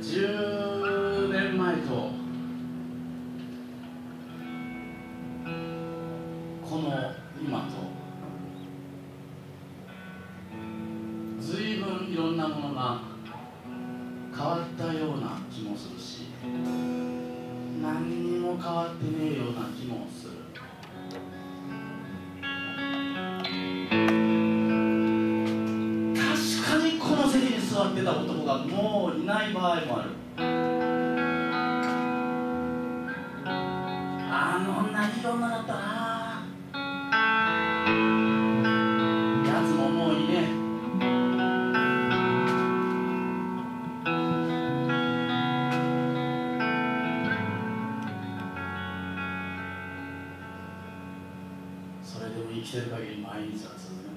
10年前とこの今と随分いろんなものが変わったような気もするし何にも変わってねえような気もする座ってた男がもういない場合もある。あの女いい女だったな。やつももういねそれでも生きてる限り毎日は続く